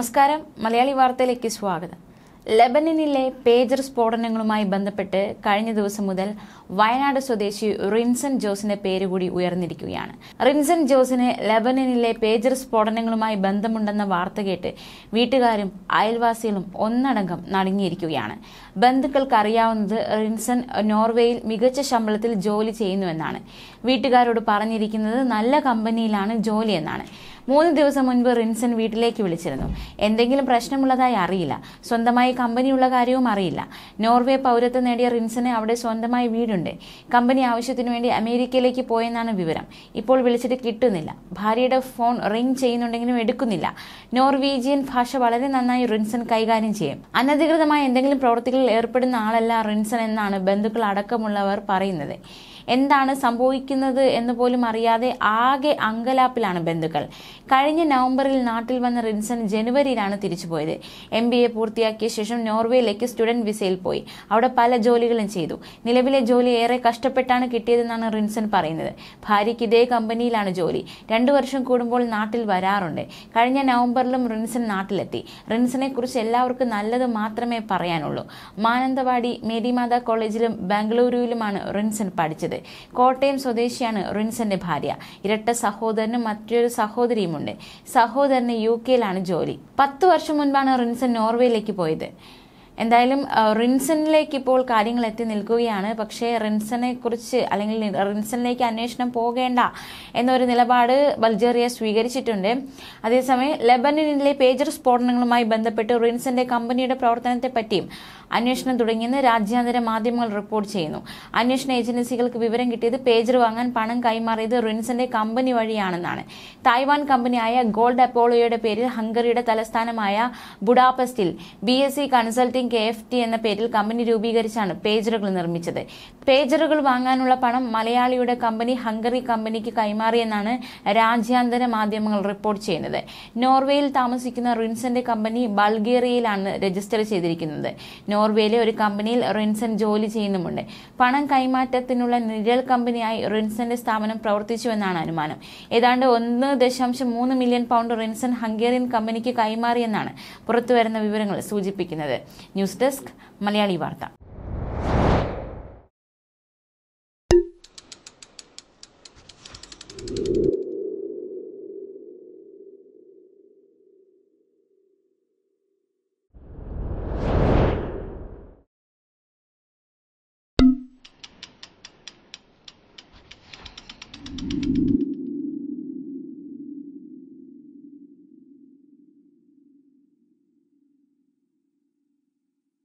നമസ്കാരം. മലയാളി വാർത്തയിലേക്ക് സ്വാഗതം. ലെബനനിലെ പേജർ സ്ഫോടനങ്ങളുമായി ബന്ധപ്പെട്ട് കഴിഞ്ഞ ദിവസം മുതൽ വയനാട് സ്വദേശി റിൻസൺ ജോസിന്റെ പേര് കൂടി ഉയർന്നിരിക്കുകയാണ്. റിൻസൺ ജോസിന് ലെബനനിലെ പേജർ സ്ഫോടനങ്ങളുമായി ബന്ധമുണ്ടെന്ന വാർത്ത കേട്ട് വീട്ടുകാരും അയൽവാസികളും ഒന്നടങ്കം നടുങ്ങിയിരിക്കുകയാണ്. ബന്ധുക്കൾക്ക് അറിയാവുന്നത് റിൻസൺ നോർവേയിൽ മികച്ച ശമ്പളത്തിൽ ജോലി ചെയ്യുന്നുവെന്നാണ്. വീട്ടുകാരോട് പറഞ്ഞിരിക്കുന്നത് നല്ല കമ്പനിയിലാണ് ജോലി എന്നാണ്. മൂന്ന് ദിവസം മുൻപ് റിൻസൺ വീട്ടിലേക്ക് വിളിച്ചിരുന്നു. എന്തെങ്കിലും പ്രശ്നമുള്ളതായി അറിയില്ല. സ്വന്തമായി കമ്പനിയുള്ള കാര്യവും അറിയില്ല. നോർവേ പൗരത്വം നേടിയ റിൻസന് അവിടെ സ്വന്തമായി വീടുണ്ട്. കമ്പനി ആവശ്യത്തിനു വേണ്ടി അമേരിക്കയിലേക്ക് പോയെന്നാണ് വിവരം. ഇപ്പോൾ വിളിച്ചിട്ട് കിട്ടുന്നില്ല. ഭാര്യയുടെ ഫോൺ റിംഗ് ചെയ്യുന്നുണ്ടെങ്കിലും എടുക്കുന്നില്ല. നോർവീജിയൻ ഭാഷ വളരെ നന്നായി റിൻസൺ കൈകാര്യം ചെയ്യും. അനധികൃതമായ എന്തെങ്കിലും പ്രവൃത്തികളിൽ ഏർപ്പെടുന്ന ആളല്ല റിൻസൺ എന്നാണ് ബന്ധുക്കൾ അടക്കമുള്ളവർ പറയുന്നത്. എന്താണ് സംഭവിക്കുന്നത് എന്ന് പോലും അറിയാതെ ആകെ അങ്കലാപ്പിലാണ് ബന്ധുക്കൾ. കഴിഞ്ഞ നവംബറിൽ നാട്ടിൽ വന്ന റിൻസൺ ജനുവരിയിലാണ് തിരിച്ചുപോയത്. എം ബി എ പൂർത്തിയാക്കിയ ശേഷം നോർവേയിലേക്ക് സ്റ്റുഡന്റ് വിസയിൽ പോയി. അവിടെ പല ജോലികളും ചെയ്തു. നിലവിലെ ജോലി ഏറെ കഷ്ടപ്പെട്ടാണ് കിട്ടിയതെന്നാണ് റിൻസൺ പറയുന്നത്. ഭാര്യയ്ക്ക് ഇതേ കമ്പനിയിലാണ് ജോലി. രണ്ടു വർഷം കൂടുമ്പോൾ നാട്ടിൽ വരാറുണ്ട്. കഴിഞ്ഞ നവംബറിലും റിൻസൺ നാട്ടിലെത്തി. റിൻസനെ കുറിച്ച് എല്ലാവർക്കും നല്ലത് മാത്രമേ പറയാനുള്ളൂ. മാനന്തവാടി മേരിമാത കോളേജിലും ബാംഗ്ലൂരുവിലുമാണ് റിൻസൺ പഠിച്ചത്. കോട്ടയം സ്വദേശിയാണ് റിൻസന്റെ ഭാര്യ. ഇരട്ട സഹോദരനും മറ്റൊരു സഹോദരിയുമുണ്ട്. സഹോദരന് യു കെയിലാണ് ജോലി. പത്തു വർഷം മുൻപാണ് റിൻസൻ നോർവേയിലേക്ക് പോയത്. എന്തായാലും റിൻസനിലേക്ക് ഇപ്പോൾ കാര്യങ്ങൾ എത്തി നിൽക്കുകയാണ്. പക്ഷേ റിൻസനെ കുറിച്ച് അല്ലെങ്കിൽ റിൻസനിലേക്ക് അന്വേഷണം പോകേണ്ട എന്നൊരു നിലപാട് ബൾജേറിയ സ്വീകരിച്ചിട്ടുണ്ട്. അതേസമയം ലെബനനിലെ പേജർ സ്ഫോടനങ്ങളുമായി ബന്ധപ്പെട്ട് റിൻസന്റെ കമ്പനിയുടെ പ്രവർത്തനത്തെ പറ്റിയും അന്വേഷണം തുടങ്ങിയെന്ന് രാജ്യാന്തര മാധ്യമങ്ങൾ റിപ്പോർട്ട് ചെയ്യുന്നു. അന്വേഷണ ഏജൻസികൾക്ക് വിവരം കിട്ടിയത് പേജർ വാങ്ങാൻ പണം കൈമാറിയത് റിൻസന്റെ കമ്പനി വഴിയാണെന്നാണ്. തായ്വാൻ കമ്പനിയായ ഗോൾഡ് അപ്പോളോയുടെ പേരിൽ ഹംഗറിയുടെ തലസ്ഥാനമായ ബുഡാപെസ്റ്റിൽ B S C consulting K F T എന്ന പേരിൽ കമ്പനി രൂപീകരിച്ചാണ് പേജറുകൾ നിർമ്മിച്ചത്. പേജറുകൾ വാങ്ങാനുള്ള പണം മലയാളിയുടെ കമ്പനി ഹംഗറി കമ്പനിക്ക് കൈമാറിയെന്നാണ് രാജ്യാന്തര മാധ്യമങ്ങൾ റിപ്പോർട്ട് ചെയ്യുന്നത്. നോർവേയിൽ താമസിക്കുന്ന റിൻസന്റെ കമ്പനി ബൾഗേറിയയിലാണ് രജിസ്റ്റർ ചെയ്തിരിക്കുന്നത്. നോർവേയിലെ ഒരു കമ്പനിയിൽ റിൻസൺ ജോലി ചെയ്യുന്നുമുണ്ട്. പണം കൈമാറ്റത്തിനുള്ള നിഴൽ കമ്പനിയായി റിൻസന്റെ സ്ഥാപനം പ്രവർത്തിച്ചുവെന്നാണ് അനുമാനം. ഏതാണ്ട് ഒന്ന് ദശാംശം മൂന്ന് മില്യൺ പൗണ്ട് റിൻസൺ ഹംഗേറിയൻ കമ്പനിക്ക് കൈമാറിയെന്നാണ് പുറത്തുവരുന്ന വിവരങ്ങൾ സൂചിപ്പിക്കുന്നത്. ന്യൂസ് ഡെസ്ക് മലയാളി വാർത്ത